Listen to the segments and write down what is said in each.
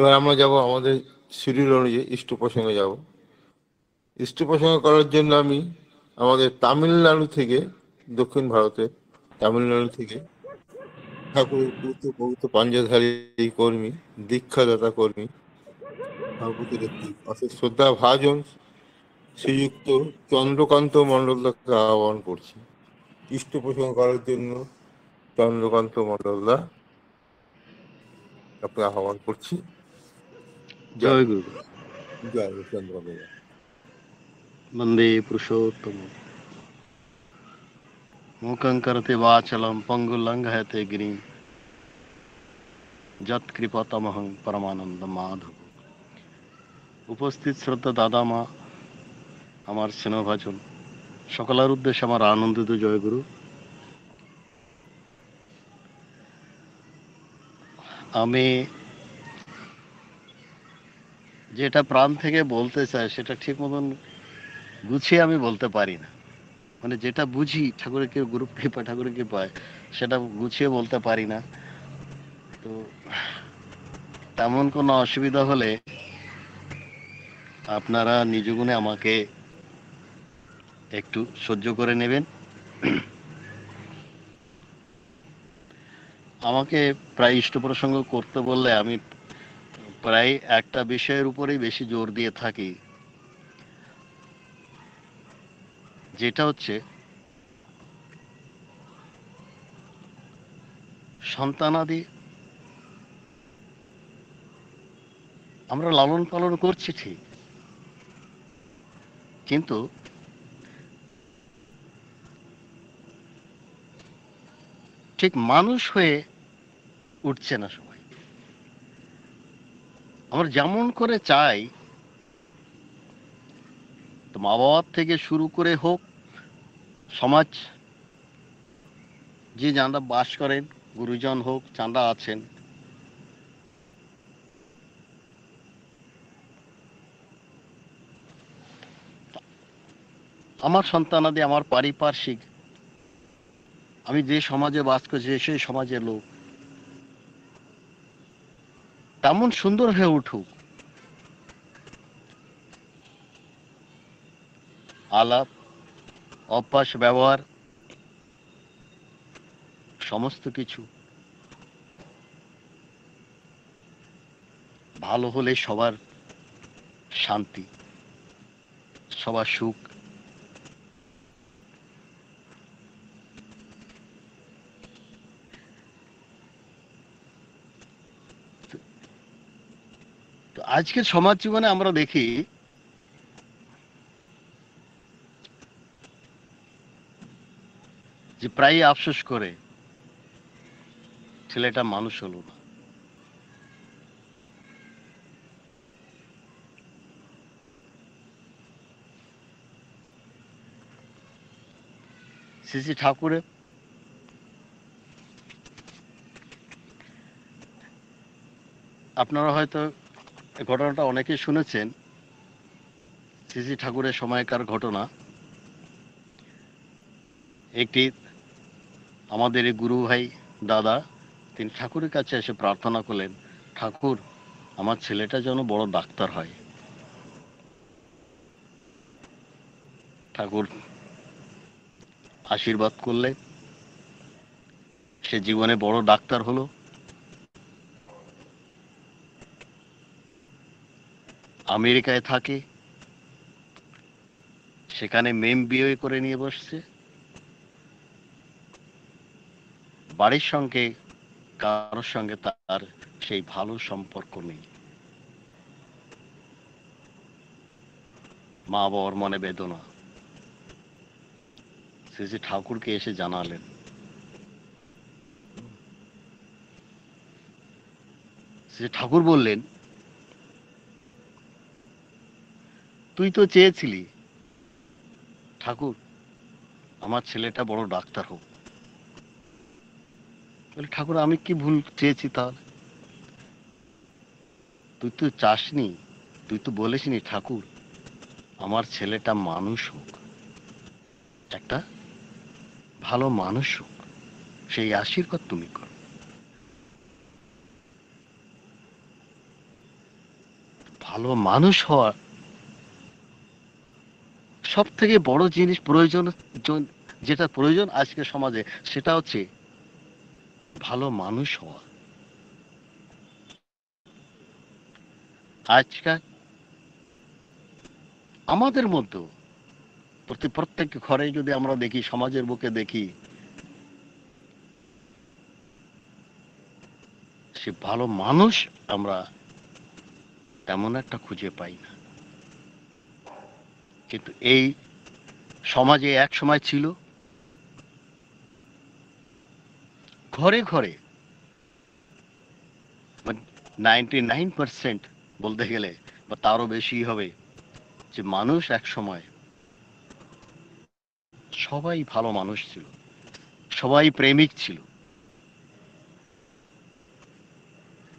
এবার আমরা যাব আমাদের শিডিউল অনুযায়ী ইষ্ট প্রসঙ্গে যাব। ইষ্ট প্রসঙ্গ করার জন্য আমি আমাদের তামিলনাড়ু থেকে দক্ষিণ ভারতে, তামিলনাড়ু থেকে ঠাকুরের পৌত্র পৌত্র পাঞ্জাধারী কর্মী, দীক্ষাদাতা কর্মী ভাগবতীর শ্রদ্ধা ভাজন শ্রীযুক্ত চন্দ্রকান্ত মণ্ডলদাকে আহ্বান করছি। ইষ্ট প্রসঙ্গ করার জন্য চন্দ্রকান্ত মণ্ডলদা আপনাকে আহ্বান করছি। জয় গুরু জয় গুরু। চন্দ্রকান্ত দা। বন্দে পুরুষোত্তম। মুখং করতে বাচলম পঙ্গুলঙ্ঘয়তে গিরিম। যৎ কৃপতমহং পরমানন্দ মাধব। উপস্থিত শ্রদ্ধা দাদা মা আমার স্নেহভাজন। সকলের উদ্দেশ্যে আমার আনন্দিত জয়গুরু আমি যেটা প্রাণ থেকে বলতে চায়, সেটা ঠিক মতন গুছিয়ে আমি বলতে পারি না। মানে যেটা বুঝি ঠাকুরের কেউ গুরু কৃপা ঠাকুরের কৃপায়, সেটা গুছিয়ে বলতে পারি না। তো তেমন কোনো অসুবিধা হলে আপনারা নিজগুণে আমাকে একটু সহ্য করে নেবেন। আমাকে প্রায় ইষ্ট প্রসঙ্গ করতে বললে আমি প্রায় একটা বিষয়ের উপরেই বেশি জোর দিয়ে থাকি। যেটা হচ্ছে, সন্তানাদি আমরা লালন পালন করছি ঠিক। কিন্তু ঠিক মানুষ হয়ে উঠছে না আমরা যেমন করে চাই মা বাবার থেকে শুরু করে হোক, সমাজ, যে যাঁরা বাস করেন, গুরুজন হোক চাঁদা আছেন, আমার সন্তানাদি, আমার পারিপার্শ্বিক, আমি যে সমাজে বাস করছি সেই সমাজের লোক। তেমন সুন্দর হয়ে উঠুক। আলাপ, অভ্যাস, ব্যবহার, সমস্ত কিছু। ভালো হলে সবার শান্তি, সবার সুখ। তো আজকের সমাজ জীবনে আমরা দেখি যে প্রায় আফসোস করে, ছেলেটা মানুষ হলো না। শ্রী ঠাকুরের আপনারা হয়তো ঘটনাটা অনেকেই শুনেছেন। শ্রী ঠাকুরের সময়কার ঘটনা। একটি আমাদের গুরু ভাই দাদা, তিনি ঠাকুরের কাছে এসে প্রার্থনা করলেন, ঠাকুর, আমার ছেলেটা যেন বড় ডাক্তার হয়। ঠাকুর আশীর্বাদ করলে সে জীবনে বড় ডাক্তার হলো। আমেরিকায় থাকে, সেখানে মেম বিয়ে করে নিয়ে বসছে। বাড়ির সঙ্গে, কারোর সঙ্গে তার সেই ভালো সম্পর্ক নেই। মা বাবার মনে বেদনা। শ্রী ঠাকুরকে এসে জানালেন। শ্রী ঠাকুর বললেন তুই তো চেয়েছিলি। ঠাকুর, আমার ছেলেটা বড় ডাক্তার হোক। ঠাকুর, আমি কি ভুল চেয়েছি তাহলে? তুই তো চাসনি, তুই তো বলেছিনি ঠাকুর, আমার ছেলেটা মানুষ হোক। একটা ভালো মানুষ হোক, সেই আশীর্বাদ তুমি করো। ভালো মানুষ হওয়া সব থেকে বড় জিনিস প্রয়োজন যেটা প্রয়োজন আজকের সমাজে, সেটা হচ্ছে ভালো মানুষ হওয়া। আজকাল আমাদের মধ্যে প্রতি প্রত্যেক ঘরে যদি আমরা দেখি, সমাজের বুকে দেখি, সে ভালো মানুষ আমরা তেমন একটা খুঁজে পাই না। কিন্তু এই সমাজে এক সময় ছিল। ঘরে ঘরে নাইনটি নাইন পার্সেন্ট বলতে গেলে, বা তারও বেশি হবে, যে মানুষ এক সময় সবাই ভালো মানুষ ছিল, সবাই প্রেমিক ছিল।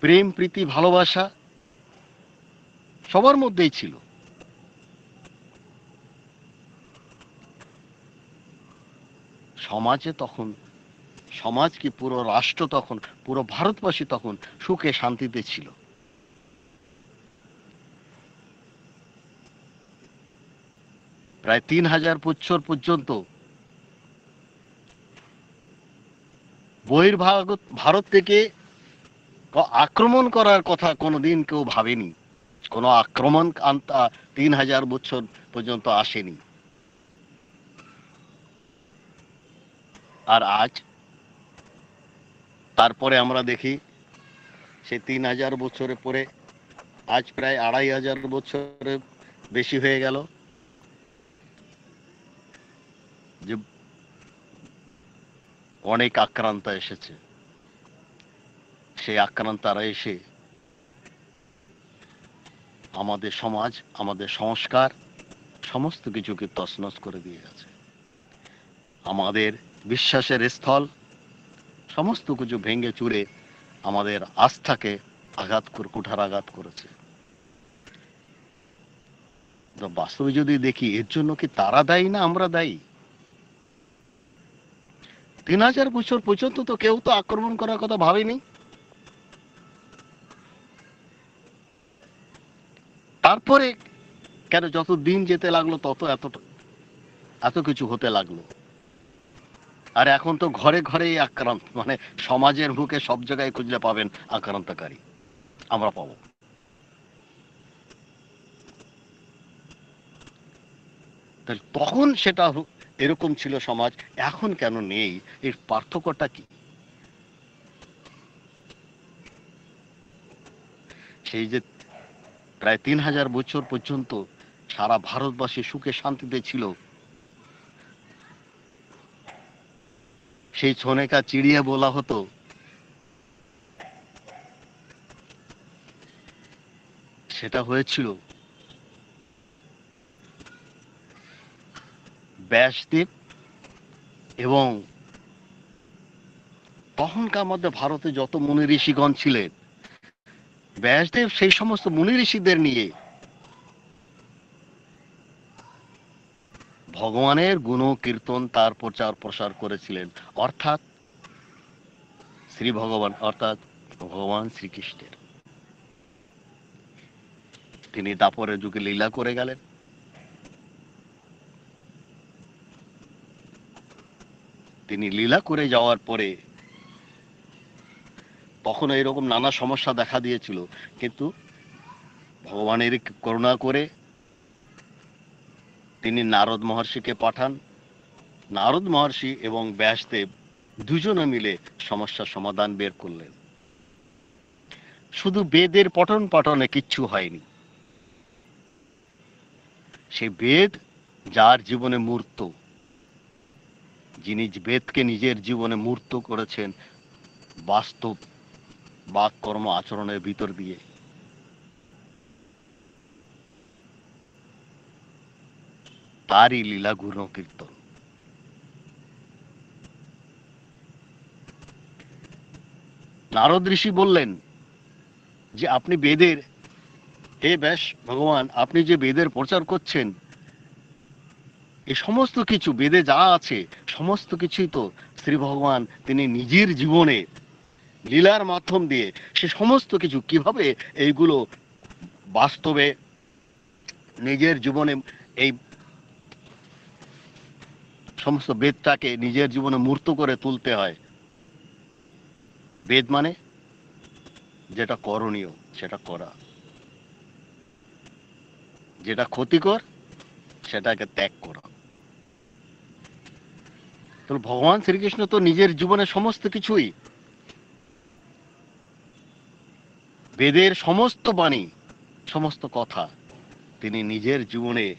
প্রেম, প্রীতি, ভালোবাসা সবার মধ্যেই ছিল। সমাজে তখন, সমাজ কি পুরো রাষ্ট্র তখন, পুরো ভারতবাসী তখন সুখে শান্তিতে ছিল? প্রায় তিন হাজার বছর পর্যন্ত বহির্ভারত ভারত থেকে আক্রমণ করার কথা কোনোদিন কেউ ভাবেনি। কোনো আক্রমণ তিন হাজার বছর পর্যন্ত আসেনি। আর আজ, তারপরে আমরা দেখি সে তিন হাজার বছরের পরে আজ প্রায় আড়াই হাজার বছরের বেশি হয়ে গেল। যে অনেক আক্রান্ত এসেছে। সেই আক্রান্তারা এসে আমাদের সমাজ, আমাদের সংস্কার, সমস্ত কিছুকে তছনছ করে দিয়ে গেছে। আমাদের বিশ্বাসের স্থল, সমস্ত কিছু ভেঙে চুরে আমাদের আস্থাকে আঘাত কুঠার আঘাত করেছে। বাস্তবে যদি দেখি, এর জন্য কি তারা দায়ী না আমরা দায়ী? তিন হাজার বছর পর্যন্ত তো কেউ তো আক্রমণ করার কথা ভাবেনি। তারপরে কেন যত দিন যেতে লাগল, তত এত এত কিছু হতে লাগল। আর এখন তো ঘরে ঘরেই আক্রান্ত। মানে সমাজের বুকে সব জায়গায় খুঁজলে পাবেন আক্রান্তকারী। আমরা পাবো। তখন সেটা এরকম ছিল সমাজ, এখন কেন নেই? এর পার্থক্যটা কি? সেই যে প্রায় তিন হাজার বছর পর্যন্ত সারা ভারতবাসী সুখে শান্তিতে ছিল সেই ছনেকা চিড়িয়া বলা হতো। সেটা হয়েছিল ব্যাসদেব এবং তখনকার মধ্যে ভারতে যত মুনি ঋষিগণ ছিলেন, ব্যাসদেব সেই সমস্ত মুনি ঋষিদের নিয়ে ভগবানের গুণ কীর্তন তার প্রচার প্রসার করেছিলেন। অর্থাৎ শ্রী ভগবান, অর্থাৎ ভগবান শ্রীকৃষ্ণের। তিনি দাপরের যুগে লীলা করে গেলেন। তিনি লীলা করে যাওয়ার পরে তখন এরকম নানা সমস্যা দেখা দিয়েছিল। কিন্তু ভগবানের করুণা করে তিনি নারদ মহর্ষিকে পাঠান। নারদ মহর্ষি এবং ব্যাসদেব দুজনে মিলে সমস্যার সমাধান বের করলেন। শুধু বেদের পঠন পাঠনে কিচ্ছু হয়নি। সে বেদ যার জীবনে মূর্ত, যিনি বেদকে নিজের জীবনে মূর্ত করেছেন, বাস্তব বাক কর্ম আচরণের ভিতর দিয়ে। তারই লীলা গুণ কীর্তন নারদ ঋষি বললেন যে আপনি বেদের হে ব্যাস ভগবান আপনি যে বেদের প্রচার করছেন এই সমস্ত কিছু বেদে যা আছে সমস্ত কিছুই তো শ্রী ভগবান তিনি নিজের জীবনে লীলার মাধ্যম দিয়ে সে সমস্ত কিছু কীভাবে এইগুলো বাস্তবে নিজের জীবনে এই সমস্ত বেদটাকে নিজের জীবনে মূর্ত করে তুলতে হয়। বেদ মানে যেটা করণীয়, সেটা করা। যেটা ক্ষতিকর, সেটাকে ত্যাগ করা। তো ভগবান শ্রীকৃষ্ণ তো নিজের জীবনে সমস্ত কিছুই, বেদের সমস্ত বাণী, সমস্ত কথা তিনি নিজের জীবনে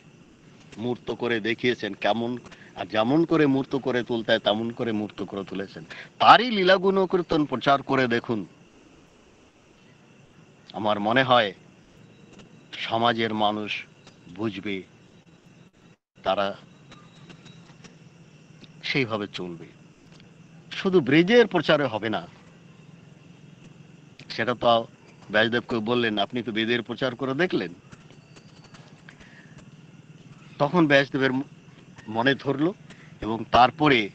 মূর্ত করে দেখিয়েছেন কেমন আর যেমন করে মূর্ত করে তুলতে হয়, তেমন করে মূর্ত করে তুলেছেন। তারই লীলাগুণ কীর্তন প্রচার করে দেখুন। আমার মনে হয়, সমাজের মানুষ বুঝবে, তারা সেইভাবে চলবে। শুধু ব্রিজের প্রচারে হবে না, সেটা তো ব্যাসদেবকে বললেন, আপনি তো বেদের প্রচার করে দেখলেন। তখন ব্যাসদেবের মনে ধরলো এবং তারপরে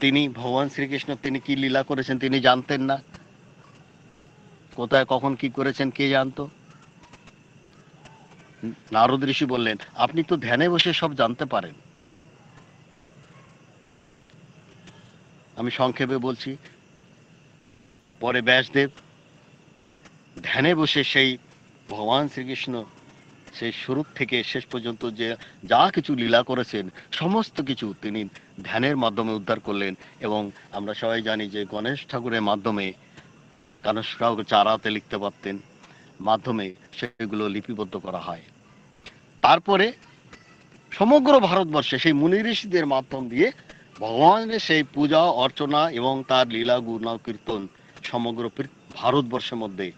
তিনি, ভগবান শ্রীকৃষ্ণ, তিনি কি লীলা করেছেন তিনি জানতেন না। কোথায়, কখন, কি করেছেন, কে জানতো? নারদ ঋষি বললেন, আপনি তো ধ্যানে বসে সব জানতে পারেন। আমি সংক্ষেপে বলছি, পরে ব্যাসদেব ধ্যানে বসে সেই ভগবান শ্রীকৃষ্ণ সেই শুরু থেকে শেষ পর্যন্ত যে যা কিছু লীলা করেছেন, সমস্ত কিছু তিনি ধ্যানের মাধ্যমে উদ্ধার করলেন এবং আমরা সবাই জানি যে গণেশ ঠাকুরের মাধ্যমে গণেশ ঠাকুর চারাতে লিখতে পারতেন, মাধ্যমে সেগুলো লিপিবদ্ধ করা হয়। তারপরে সমগ্র ভারতবর্ষে সেই মুনি ঋষিদের মাধ্যম দিয়ে ভগবানের সেই পূজা, অর্চনা এবং তার লীলা, গুণ, কীর্তন সমগ্র ভারতবর্ষের মধ্যে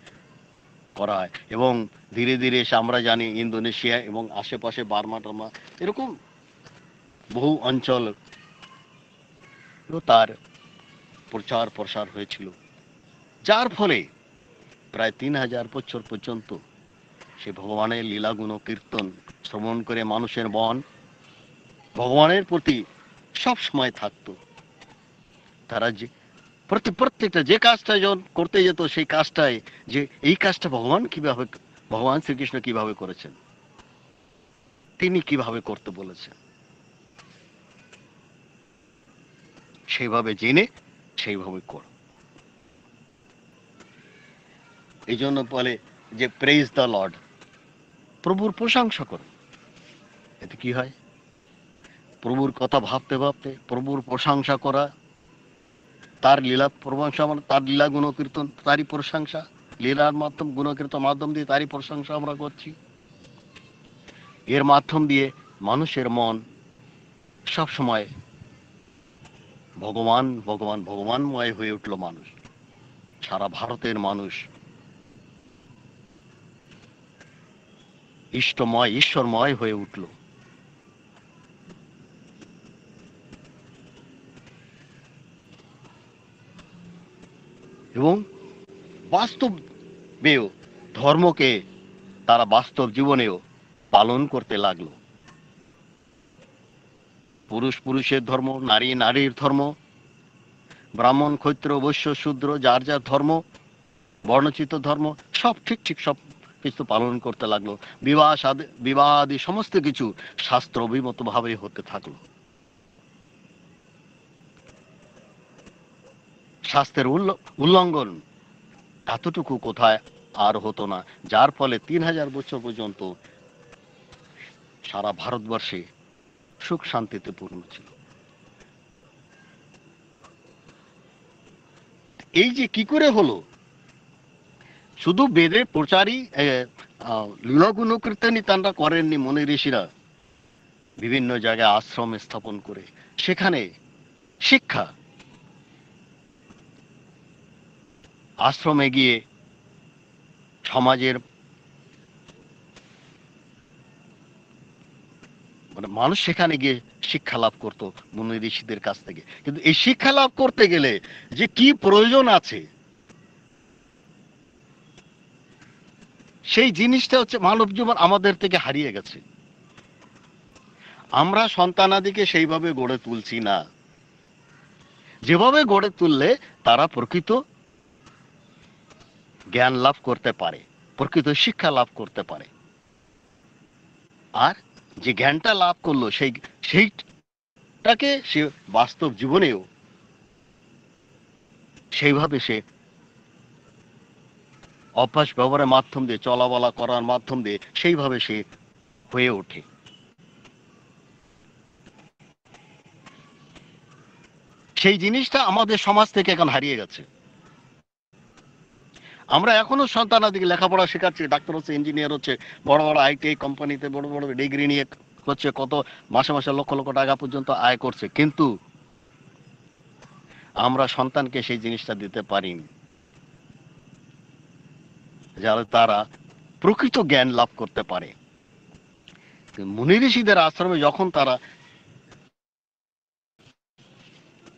করা হয় এবং ধীরে ধীরে এসে আমরা জানি ইন্দোনেশিয়া এবং আশেপাশে বার্মা টার্মা, এরকম বহু অঞ্চল তার প্রচার প্রসার হয়েছিল। যার ফলে প্রায় তিন হাজার বছর পর্যন্ত সে ভগবানের লীলাগুণ কীর্তন শ্রবণ করে মানুষের মন ভগবানের প্রতি সব সময় থাকতো। তারা যে প্রত্যেকটা যে কাজটা যখন করতে যেত, সেই কাজটাই যে এই কাজটা ভগবান কীভাবে ভগবান শ্রীকৃষ্ণ কীভাবে করেছেন, তিনি কীভাবে করতে বলেছেন, সেইভাবে জেনে সেইভাবে কর। এই জন্য বলে যে প্রেজ দ্য লর্ড প্রভুর প্রশংসা করো। এতে কি হয়? প্রভুর কথা ভাবতে ভাবতে প্রভুর প্রশংসা করা তার লীলা প্রশংসা মানে তার লীলা গুণকীর্তন, তারই প্রশংসা। লীলার মাধ্যম গুণকীর্তন মাধ্যম দিয়ে তারই প্রশংসা আমরা করছি। এর মাধ্যম দিয়ে মানুষের মন সব সময় ভগবান ভগবান, ভগবানময় হয়ে উঠল মানুষ। সারা ভারতের মানুষ ইষ্টময়, ঈশ্বরময় হয়ে উঠল। এবং বাস্তবেও ধর্মকে তারা বাস্তব জীবনেও পালন করতে লাগল। পুরুষ পুরুষের ধর্ম, নারী নারীর ধর্ম, ব্রাহ্মণ ক্ষত্র বৈশ্য, শূদ্র, যার যার ধর্ম, বর্ণচিত ধর্ম, সব ঠিক ঠিক সব কিছু পালন করতে লাগল। বিবাহ বিবাহ আদি সমস্ত কিছু শাস্ত্র অভিমত ভাবে হতে থাকল। স্বাস্থ্যের উল্ল- উল্লঙ্ঘন। এতটুকু কোথায়? আর হতো না। যার ফলে তিন হাজার বছর পর্যন্ত সারা ভারতবর্ষে সুখ শান্তিতে পূর্ণ ছিল। এই যে কি করে হলো? শুধু বেদের প্রচারই লীলাগুণ কীর্তনই তারা করেননি মনে ঋষিরা। বিভিন্ন জায়গায় আশ্রম স্থাপন করে। সেখানে শিক্ষা আশ্রমে গিয়ে সমাজের মানে মানুষ সেখানে গিয়ে শিক্ষা লাভ করতো মুনি ঋষিদের কাছ থেকে। কিন্তু এই শিক্ষা লাভ করতে গেলে যে কি প্রয়োজন আছে, সেই জিনিসটা হচ্ছে মানব জীবন আমাদের থেকে হারিয়ে গেছে। আমরা সন্তানাদিকে সেইভাবে গড়ে তুলছি না। যেভাবে গড়ে তুললে তারা প্রকৃত জ্ঞান লাভ করতে পারে, প্রকৃত শিক্ষা লাভ করতে পারে। আর যে জ্ঞানটা লাভ করল, সেই, সেইটাকে সে বাস্তব জীবনেও সেইভাবে সে অভ্যাস ব্যবহারের মাধ্যম দিয়ে, চলাবলা করার মাধ্যম দিয়ে সেইভাবে সে হয়ে ওঠে। সেই জিনিসটা আমাদের সমাজ থেকে এখন হারিয়ে গেছে। আমরা এখনও সন্তানাদিকে লেখাপড়া শেখাচ্ছি, ডাক্তার হচ্ছে ইঞ্জিনিয়ার হচ্ছে, বড় বড় আইটিআই কোম্পানিতে বড় বড় ডিগ্রি নিয়ে হচ্ছে কত মাসে মাসে লক্ষ লক্ষ টাকা পর্যন্ত আয় করছে। কিন্তু আমরা সন্তানকে সেই জিনিসটা দিতে পারিনি। যারা তারা প্রকৃত জ্ঞান লাভ করতে পারে। মুনি ঋষিদের আশ্রমে যখন তারা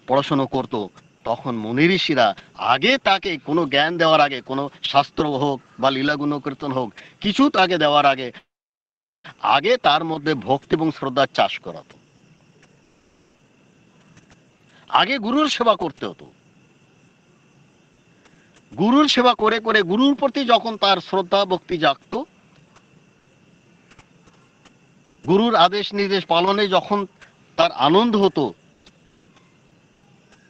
পড়াশোনা করত তখন মুনি ঋষিরা আগে তাকে কোনো জ্ঞান দেওয়ার আগে, কোনো শাস্ত্র হোক বা লীলাগুণ কীর্তন হোক, কিছু তাকে দেওয়ার আগে আগে তার মধ্যে ভক্তি এবং শ্রদ্ধার চাষ করাতো। আগে গুরুর সেবা করতে হতো। গুরুর সেবা করে করে গুরুর প্রতি যখন তার শ্রদ্ধা, ভক্তি জাগতো, গুরুর আদেশ নির্দেশ পালনে যখন তার আনন্দ হতো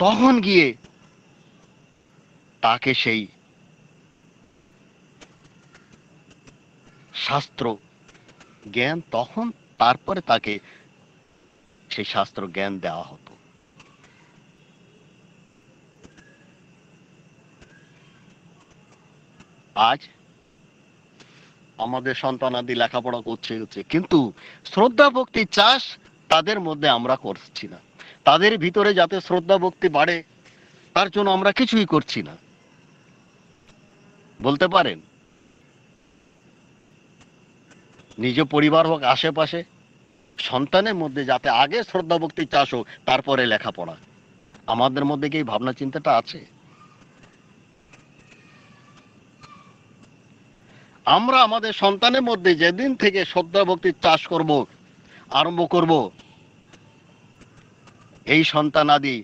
তখন গিয়ে তাকে সেই শাস্ত্র জ্ঞান তখন তারপরে তাকে সেই শাস্ত্র জ্ঞান দেওয়া হতো। আজ আমাদের সন্তানাদি লেখাপড়া করছে, হচ্ছে, কিন্তু শ্রদ্ধা ভক্তি চাষ তাদের মধ্যে আমরা করছি না। তাদের ভিতরে যাতে শ্রদ্ধা ভক্তি বাড়ে, তার জন্য আমরা কিছুই করছি না। বলতে পারেন, নিজ পরিবার হোক, আশেপাশে, সন্তানের মধ্যে যাতে আগে শ্রদ্ধা ভক্তি চাষ হোক, তারপরে লেখাপড়া। আমাদের মধ্যে কি ভাবনা চিন্তাটা আছে? আমরা আমাদের সন্তানের মধ্যে যেদিন থেকে শ্রদ্ধা ভক্তির চাষ করব, আরম্ভ করব এই সন্তান আদি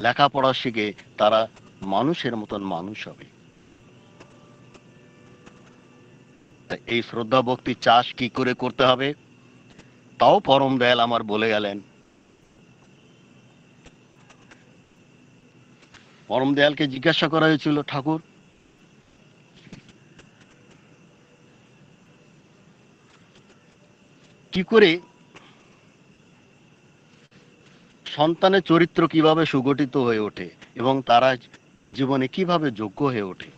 লেখাপড়া শিখে তারা মানুষের মতন মানুষ হবে। এই শ্রদ্ধা ভক্তি চাষ কি করে করতে হবে? তাও পরম দয়াল আমার বলে গেলেন। পরম দয়ালকে জিজ্ঞাসা করা হয়েছিল, ঠাকুর, কি করে সন্তানের চরিত্র কীভাবে সুগঠিত হয়ে ওঠে এবং তারা জীবনে কীভাবে যোগ্য হয়ে ওঠে?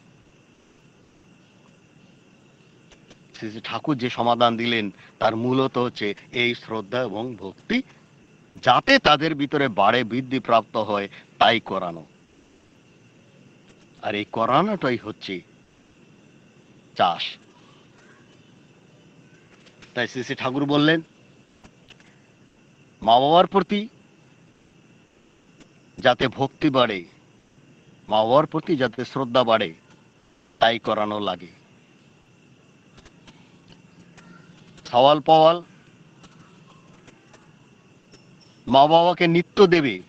ঠাকুর যে সমাধান দিলেন, তার মূলত হচ্ছে এই শ্রদ্ধা এবং ভক্তি, যাতে তাদের ভিতরে বাড়ে বৃদ্ধি প্রাপ্ত হয়, তাই করানো। আর এই করানোটাই হচ্ছে চাষ। তাই শ্রী ঠাকুর বললেন মা বাবার প্রতি যাতে ভক্তি বাড়ে, মা বাবার প্রতি যাতে শ্রদ্ধা বাড়ে, তাই করানো লাগে। সওয়াল পাওয়াল, মা বাবাকে নিত্য দেবে,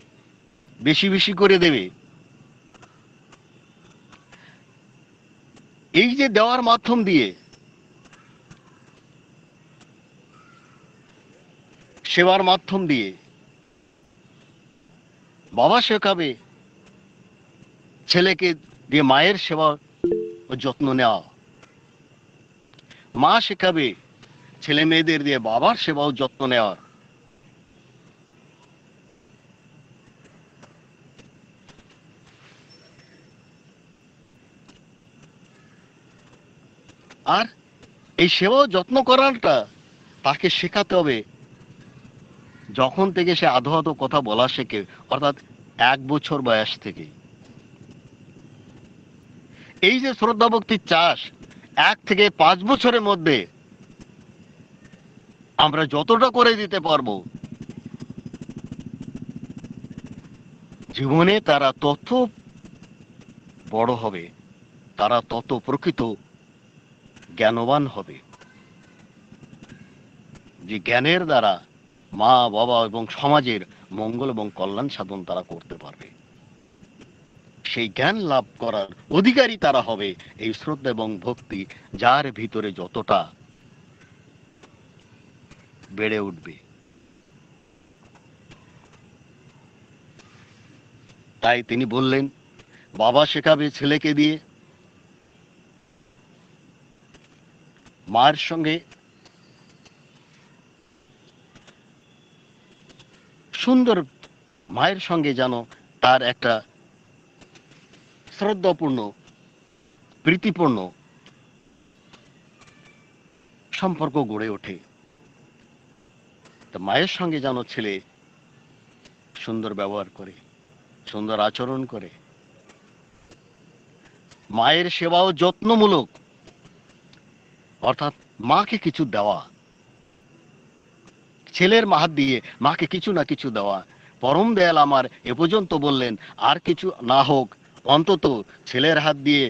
বেশি বেশি করে দেবে। এই যে দেওয়ার মাধ্যম দিয়ে সেবার মাধ্যম দিয়ে বাবা শেখাবে। ছেলেকে দিয়ে মায়ের সেবা ও যত্ন নেওয়া। মা শেখাবে ছেলে মেয়েদের দিয়ে বাবার সেবা ও যত্ন নেওয়া। আর এই সেবা যত্ন করাটা তাকে শেখাতে হবে। যখন থেকে সে আধো আধো কথা বলা শেখে, অর্থাৎ এক বছর বয়স থেকে। এই যে শ্রদ্ধা ভক্তির চাষ, এক থেকে পাঁচ বছরের মধ্যে আমরা যতটা করে দিতে পারব, জীবনে তারা তত বড় হবে, তারা তত প্রকৃত জ্ঞানবান হবে। যে জ্ঞানের দ্বারা মা, বাবা এবং সমাজের মঙ্গল এবং কল্যাণ সাধন তারা করতে পারবে। সেই জ্ঞান লাভ করার অধিকারী তারা হবে এই শ্রদ্ধা এবং ভক্তি যার ভিতরে যতটা বেড়ে উঠবে। তাই তিনি বললেন, বাবা শেখাবে ছেলেকে দিয়ে। মায়ের সঙ্গে সুন্দর মায়ের সঙ্গে যেন তার একটা শ্রদ্ধাপূর্ণ, প্রীতিপূর্ণ সম্পর্ক গড়ে ওঠে। তা মায়ের সঙ্গে যেন ছেলে সুন্দর ব্যবহার করে, সুন্দর আচরণ করে, মায়ের সেবাও যত্নমূলক, অর্থাৎ মাকে কিছু দেওয়া ছেলের মাহাত দিয়ে মাকে কিছু না কিছু দেওয়া। পরম দয়াল আমার এ পর্যন্ত বললেন, আর কিছু না হোক, অন্তত ছেলের হাত দিয়ে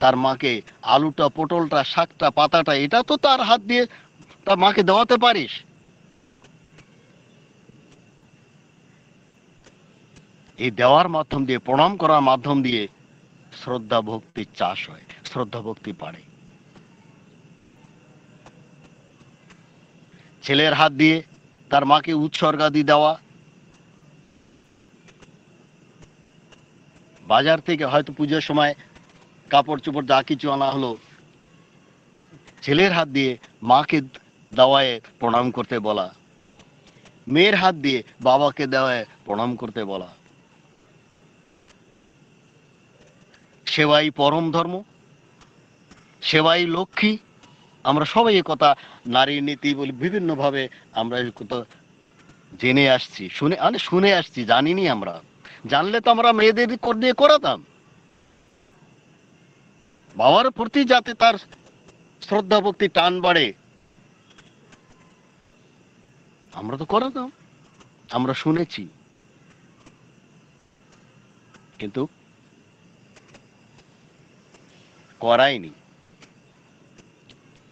তার মাকে আলুটা, পটলটা, শাকটা, পাতাটা, এটা তো তার হাত দিয়ে তার মাকে দেওয়াতে পারিস। এই দেওয়ার মাধ্যম দিয়ে, প্রণাম করার মাধ্যম দিয়ে শ্রদ্ধা ভক্তির চাষ হয় শ্রদ্ধা ভক্তি বাড়ে। ছেলের হাত দিয়ে তার মাকে উৎসর্গাদি দেওয়া। বাজার থেকে হয়তো পুজোর সময় কাপড় চোপড় যা কিছু আনা হলো, ছেলের হাত দিয়ে মাকে দেওয়ায় প্রণাম করতে বলা, মেয়ের হাত দিয়ে বাবাকে দেওয়ায় প্রণাম করতে বলা। সেবাই পরম ধর্ম, সেবাই লক্ষ্মী আমরা সবাই এ কথা, নারী নীতি বলি বিভিন্ন ভাবে আমরা এই কথা জেনে আসছি, শুনে মানে শুনে আসছি, জানিনি আমরা। জানলে তো আমরা মেয়েদের দিয়ে করাতাম। বাবার প্রতি যাতে তার শ্রদ্ধা ভক্তি টান বাড়ে, আমরা তো করাতাম, আমরা শুনেছি। কিন্তু করাইনি।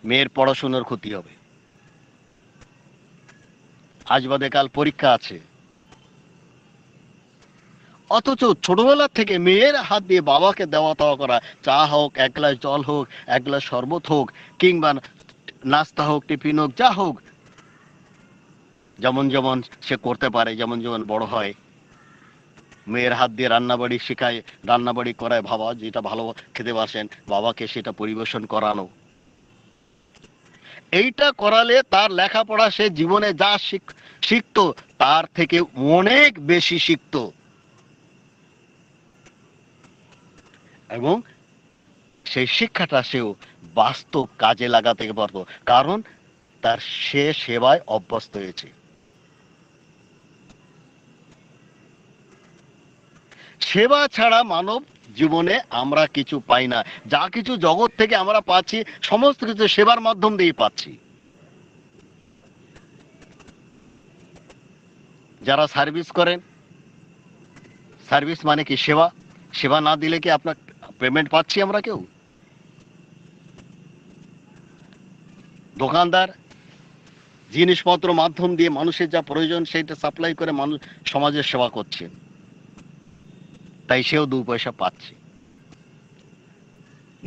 মেয়ের পড়াশোনার ক্ষতি হবে। আজ বাদে কাল পরীক্ষা আছে। অথচ ছোটবেলা থেকে মেয়ের হাত দিয়ে বাবাকে দেওয়া দেওয়া করা, চা হোক, এক গ্লাস জল হোক, এক গ্লাস শরবত হোক, কিংবা নাস্তা হোক, টিফিন হোক, যা হোক, যেমন যেমন সে করতে পারে, যেমন যেমন বড় হয়, মেয়ের হাত দিয়ে রান্নাবাড়ি শেখায়, রান্নাবাড়ি করায় বাবা যেটা ভালো খেতে বাসেন বাবাকে সেটা পরিবেশন করানো। এইটা করালে তার লেখাপড়া সে জীবনে যা শিখ- শিখতো, তার থেকে অনেক বেশি শিখতো। এবং সেই শিক্ষাটা সেও বাস্তব কাজে লাগাতে পারতো, কারণ তার সে সেবায় অভ্যস্ত হয়েছে। সেবা ছাড়া মানব জীবনে আমরা কিছু পাই না। যা কিছু জগৎ থেকে আমরা পাচ্ছি, সমস্ত কিছু সেবার মাধ্যম দিয়ে পাচ্ছি। যারা সার্ভিস করেন, সার্ভিস মানে কি সেবা? সেবা না দিলে কি আপনার পেমেন্ট পাচ্ছি আমরা কেউ? দোকানদার, জিনিসপত্র মাধ্যম দিয়ে মানুষের যা প্রয়োজন, সেইটা সাপ্লাই করে মানুষ সমাজের সেবা করছে। তাই সেও দু পয়সা পাচ্ছে।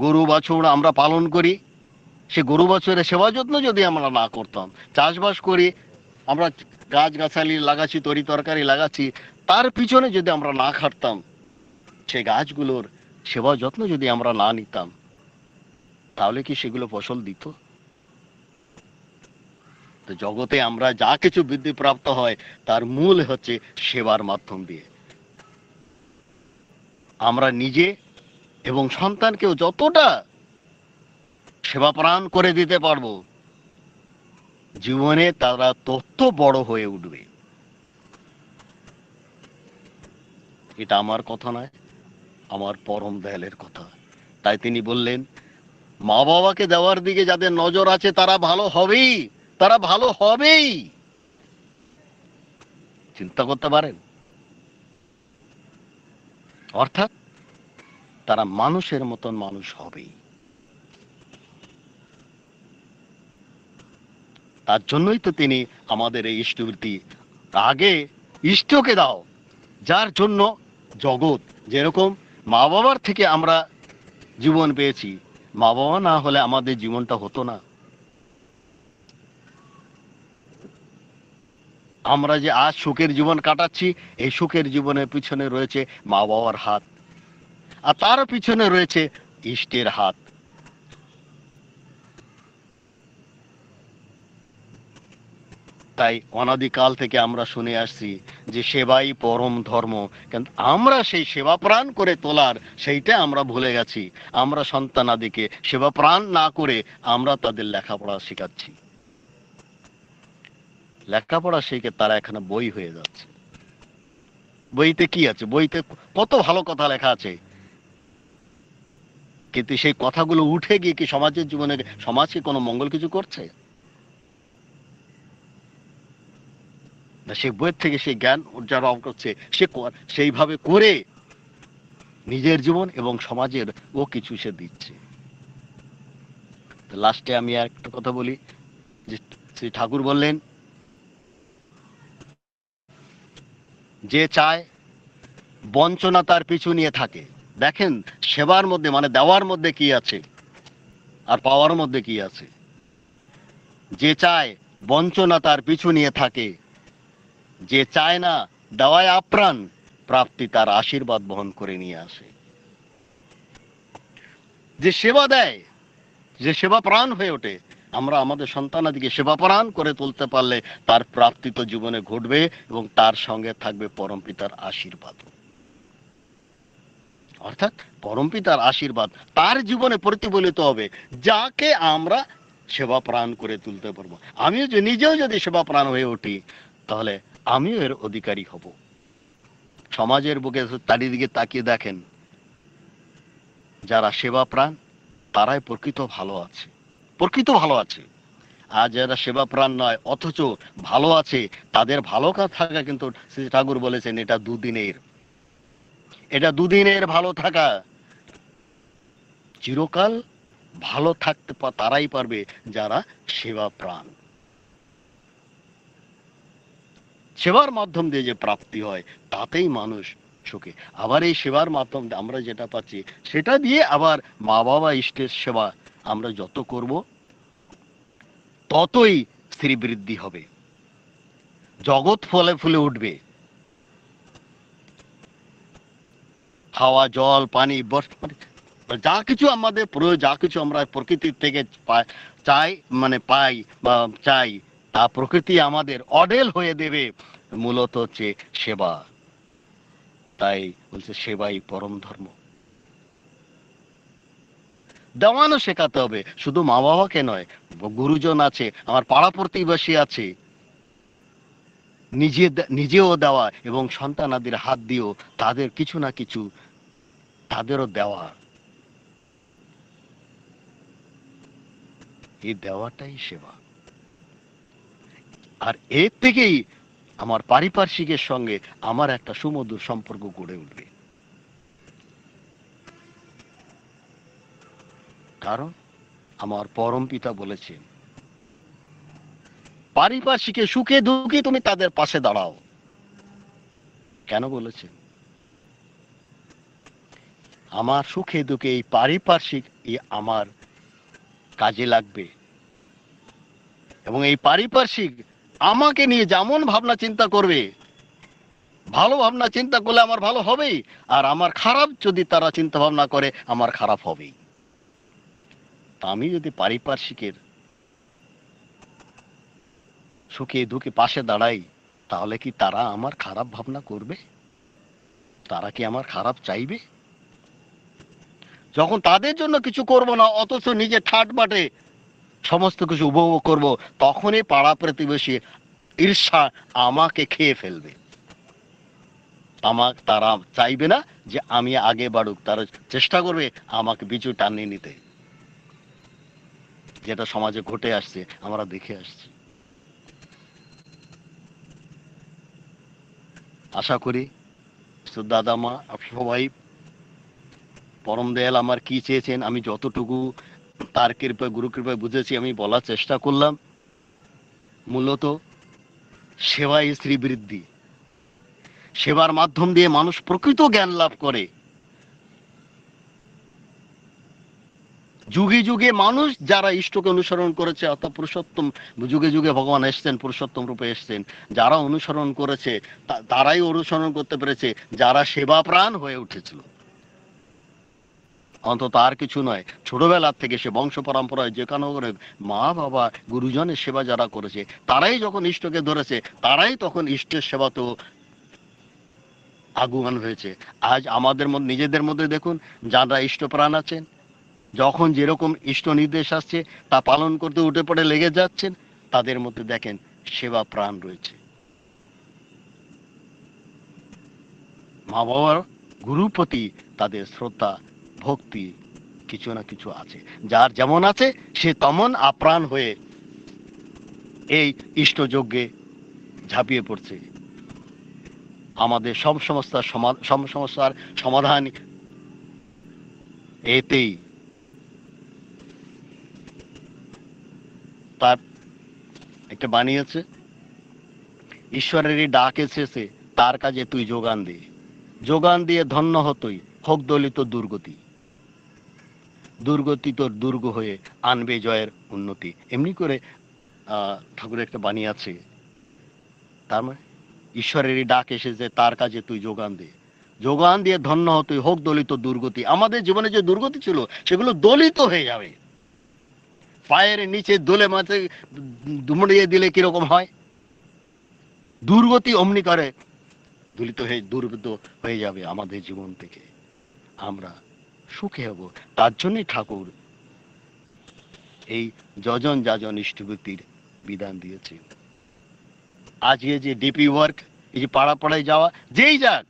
গরু বাছুর আমরা পালন করি, সে গরু বাছুরের সেবা যত্ন যদি আমরা না করতাম, চাষবাস করি, আমরা গাছ গাছালি লাগাচ্ছি, তরি তরকারি লাগাচ্ছি, তার পিছনে যদি আমরা না খাটতাম সেই গাছগুলোর সেবা যত্ন যদি আমরা না নিতাম, তাহলে কি সেগুলো ফসল দিত? তো জগতে আমরা যা কিছু বৃদ্ধি প্রাপ্ত হয়, তার মূল হচ্ছে সেবার মাধ্যম দিয়ে। আমরা নিজে এবং সন্তানকেও যতটা সেবা প্রাণ করে দিতে পারব, জীবনে তারা তত বড় হয়ে উঠবে। এটা আমার কথা নয়, আমার পরম দয়ালের কথা। তাই তিনি বললেন মা বাবাকে দেওয়ার দিকে যাদের নজর আছে, তারা ভালো হবেই, তারা ভালো হবেই। চিন্তা করতে পারেন? অর্থাৎ তারা মানুষের মতন মানুষ হবেই। তার জন্যই তো তিনি আমাদের এই ইষ্টবৃত্তি আগে ইষ্টকে দাও, যার জন্য জগৎ যেরকম মা বাবার থেকে আমরা জীবন পেয়েছি। মা বাবা না হলে আমাদের জীবনটা হতো না। আমরা যে আজ সুখের জীবন কাটাচ্ছি, এই সুখের জীবনের পিছনে রয়েছে মা বাবার হাত। আর তার পিছনে রয়েছে ইষ্টের হাত। তাই অনাদিকাল থেকে আমরা শুনে আসছি যে সেবাই পরম ধর্ম। কিন্তু আমরা সেই সেবা প্রাণ করে তোলার, সেইটা আমরা ভুলে গেছি। আমরা সন্তানাদিকে সেবা প্রাণ না করে আমরা তাদের লেখাপড়া শেখাচ্ছি। লেখাপড়া শিখে তারা এখানে বই হয়ে যাচ্ছে। বইতে কি আছে? বইতে কত ভালো কথা লেখা আছে। কিন্তু সেই কথাগুলো উঠে গিয়ে কি সমাজের জীবনে, সমাজকে কোনো মঙ্গল কিছু করছে? না, সে বইয়ের থেকে সেই জ্ঞান অর্জন করছে, সে সেইভাবে করে নিজের জীবন এবং সমাজের ও কিছু সে দিচ্ছে। লাস্টে আমি একটা কথা বলি, যে শ্রী ঠাকুর বললেন যে চায় বঞ্চনা তার পিছু নিয়ে থাকে। দেখেন, সেবার মধ্যে মানে দেওয়ার মধ্যে কি আছে? আর পাওয়ার মধ্যে কি আছে? যে চায় বঞ্চনা তার পিছু নিয়ে থাকে, যে চায় না দেওয়ায় আপ্রাণ, প্রাপ্তি তার আশীর্বাদ বহন করে নিয়ে আসে। যে সেবা দেয়, যে সেবা প্রাণ হয়ে ওঠে আমরা আমাদের সন্তানাদিকে সেবা প্রাণ করে তুলতে পারলে তার প্রাপ্তি তো জীবনে ঘটবে এবং তার সঙ্গে থাকবে পরমপিতার আশীর্বাদ। অর্থাৎ পরমপিতার আশীর্বাদ তার জীবনে প্রতিফলিত হবে, যাকে আমরা সেবা প্রাণ করে তুলতে পারব। আমিও যে নিজেও যদি সেবা প্রাণ হয়ে উঠি, তাহলে আমিও এর অধিকারী হব। সমাজের বুকে চারিদিকে তাকিয়ে দেখেন, যারা সেবা প্রাণ, তারাই প্রকৃত ভালো আছে। প্রকৃত ভালো আছে। আর যারা সেবা প্রাণ নয়, অথচ ভালো আছে, তাদের ভালো কাজ থাকা কিন্তু শ্রী ঠাকুর বলেছেন, এটা দুদিনের। এটা দুদিনের ভালো থাকা। চিরকাল ভালো থাকতে তারাই পারবে যারা সেবা প্রাণ। সেবার মাধ্যম দিয়ে যে প্রাপ্তি হয়, তাতেই মানুষ সুখে। আবার এই সেবার মাধ্যম আমরা যেটা পাচ্ছি, সেটা দিয়ে আবার মা বাবা ইষ্টের সেবা আমরা যত করব, ততই স্ত্রী বৃদ্ধি হবে। জগৎ ফলে ফুলে উঠবে। খাওয়া জল, পানি যা কিছু আমাদের প্রয়োজন, যা কিছু আমরা প্রকৃতির থেকে চাই মানে পাই বা চাই, তা প্রকৃতি আমাদের অডেল হয়ে দেবে, মূলত হচ্ছে সেবা। তাই বলছে সেবাই পরম ধর্ম। দেওয়ানো শেখাতে হবে। শুধু মা বাবাকে নয়, গুরুজন আছে, আমার পাড়া প্রতিবেশী আছে। নিজে নিজেও দেওয়া এবং সন্তানাদের হাত দিয়েও তাদের কিছু না কিছু তাদেরও দেওয়া। এই দেওয়াটাই সেবা। আর এর থেকেই আমার পারিপার্শ্বিকের সঙ্গে আমার একটা সুমধুর সম্পর্ক গড়ে উঠবে। কারণ আমার পরম পিতা বলেছেন, পারিপার্শ্বিকে সুখে দুঃখে তুমি তাদের পাশে দাঁড়াও। কেন বলেছেন? আমার সুখে দুঃখে এই পারিপার্শ্বিক আমার কাজে লাগবে। এবং এই পারিপার্শ্বিক আমাকে নিয়ে যেমন ভাবনা চিন্তা করবে, ভালো ভাবনা চিন্তা করলে আমার ভালো হবেই, আর আমার খারাপ যদি তারা চিন্তা ভাবনা করে, আমার খারাপ হবেই। আমি যদি পারিপার্শ্বিকের সুখে দুঃখে পাশে দাঁড়াই, তাহলে কি তারা আমার খারাপ ভাবনা করবে? তারা কি আমার খারাপ চাইবে? যখন তাদের জন্য কিছু করব না, অথচ নিজে ঠাট বাটে সমস্ত কিছু উপভোগ করব, তখনই পাড়া প্রতিবেশী ঈর্ষা আমাকে খেয়ে ফেলবে। আমার তারা চাইবে না যে আমি আগে বাড়ুক, তারা চেষ্টা করবে আমাকে বিচু টানিয়ে নিতে। যেটা সমাজে ঘটে আসছে, আমরা দেখে আসছি। আশা করি দাদা মা সবাই পরম দয়াল আমার কি চেয়েছেন, আমি যতটুকু তার কৃপায় গুরু কৃপায় বুঝেছি, আমি বলার চেষ্টা করলাম। মূলত সেবায় স্ত্রী বৃদ্ধি। সেবার মাধ্যম দিয়ে মানুষ প্রকৃত জ্ঞান লাভ করে। যুগে যুগে মানুষ যারা ইষ্টকে অনুসরণ করেছে, অর্থাৎ পুরুষোত্তম, যুগে যুগে ভগবান এসছেন, পুরুষোত্তম রূপে এসছেন, যারা অনুসরণ করেছে তারাই অনুসরণ করতে পেরেছে, যারা সেবা প্রাণ হয়ে উঠেছিল। অন্তত আর কিছু নয়, ছোটবেলার থেকে সে বংশ পরম্পরায় যেখানে করে মা, বাবা, গুরুজনের সেবা যারা করেছে, তারাই যখন ইষ্টকে ধরেছে, তারাই তখন ইষ্টের সেবা তো আগুয়ান হয়েছে। আজ আমাদের মধ্যে, নিজেদের মধ্যে দেখুন, যারা ইষ্টপ্রাণ আছেন যখন যেরকম ইষ্ট নির্দেশ আসছে, তা পালন করতে উঠে পড়ে লেগে যাচ্ছেন, তাদের মধ্যে দেখেন সেবা প্রাণ রয়েছে। মা বাবার গুরুর প্রতি তাদের শ্রদ্ধা, ভক্তি কিছু না কিছু আছে। যার যেমন আছে, সে তেমন আপ্রাণ হয়ে এই ইষ্টযজ্ঞে ঝাঁপিয়ে পড়ছে। আমাদের সব সমস্যার সমাধান এতেই তার একটা বানিয়েছে। ঈশ্বরেরই ডাক এসেছে তার কাজে তুই যোগান দে। যোগান দিয়ে ধন্য হতই হোক দলিত দুর্গতি। দুর্গতি তোর দুর্গ হয়ে আনবে জয়ের উন্নতি। এমনি করে আহ, ঠাকুর একটা বাণী আছে। তার মানে ঈশ্বরেরই ডাক এসেছে তার কাজে তুই যোগান দে। যোগান দিয়ে ধন্য হতই হোক দলিত দুর্গতি। আমাদের জীবনে যে দুর্গতি ছিল সেগুলো দলিত হয়ে যাবে। পায়ের নিচে দোলে মাঝে দুমড়িয়ে দিলে কীরকম হয়? দুর্গতি অমনি করে। দলিত হয়ে দুর্গত হয়ে যাবে আমাদের জীবন থেকে। আমরা সুখে হব। তার জন্যই ঠাকুর এই যজন যাজন ইষ্টভূতির বিধান দিয়েছে আজকে যে ডিপি ওয়ার্ক এই যে পাড়া পাড়ায় যাওয়া, যেই যাক,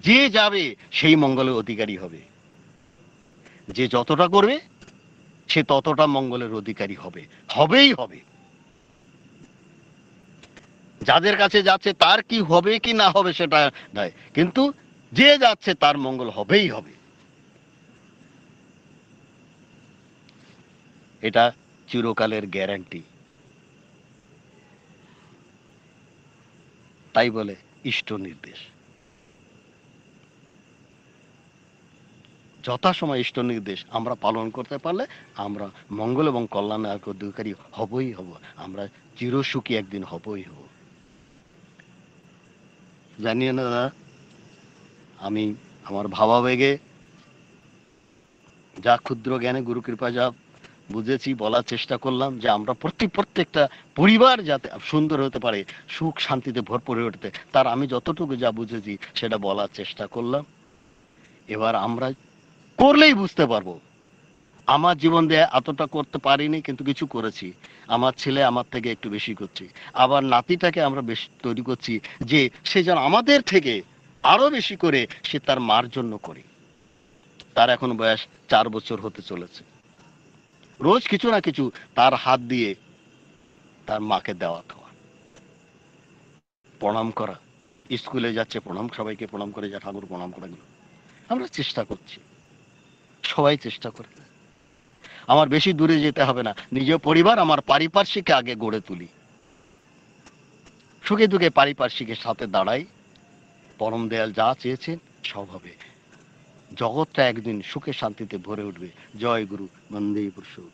যে যাবে, সেই মঙ্গলের অধিকারী হবে। যে যতটা করবে সে ততটা মঙ্গলের অধিকারী হবে। হবেই হবে। যাদের কাছে যাচ্ছে তার কি হবে কি না হবে সেটা নয়। কিন্তু যে যাচ্ছে তার মঙ্গল হবেই হবে। এটা চিরকালের গ্যারান্টি। তাই বলে ইষ্ট নির্দেশ। যথাসময় ইষ্ট নির্দেশ আমরা পালন করতে পারলে আমরা মঙ্গল এবং কল্যাণের অধিকারী হবই হব। আমরা চিরসুখী একদিন হবই হব। জানি না দাদা, আমি আমার ভাবাবেগে যা ক্ষুদ্র জ্ঞানে গুরু কৃপা যা বুঝেছি, বলার চেষ্টা করলাম যে আমরা প্রত্যেক প্রত্যেকটা পরিবার যাতে সুন্দর হতে পারে, সুখ শান্তিতে ভরপুর হয়ে উঠতে। তার আমি যতটুকু যা বুঝেছি, সেটা বলার চেষ্টা করলাম। এবার আমরা করলেই বুঝতে পারব। আমার জীবন দিয়ে এতটা করতে পারিনি, কিন্তু কিছু করেছি। আমার ছেলে আমার থেকে একটু বেশি করছে। আবার নাতিটাকে আমরা বেশি তৈরি করছি যে সে যেন আমাদের থেকে আরও বেশি করে সে তার মার জন্য করে। তার এখন বয়স চার বছর হতে চলেছে। রোজ কিছু না কিছু তার হাত দিয়ে তার মাকে দেওয়া খাওয়া। প্রণাম করা। স্কুলে যাচ্ছে, প্রণাম সবাইকে প্রণাম করে যা ঠাকুর প্রণাম করা। আমরা চেষ্টা করছি। সবাই চেষ্টা করে। আমার বেশি দূরে যেতে হবে না। নিজের পরিবার আমার পারিপার্শ্বিক আগে গড়ে তুলি। সুখে দুঃখে পারিপার্শ্বিকের সাথে দাঁড়াই। পরম দেয়াল যা চেয়েছেন, সব হবে। জগৎটা একদিন সুখে শান্তিতে ভরে উঠবে। জয় গুরু, বন্দে পুরুষ